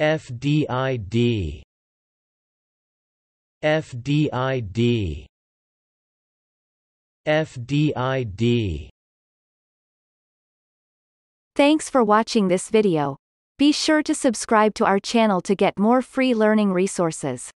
FDID FDID FDID Thanks for watching this video. Be sure to subscribe to our channel to get more free learning resources.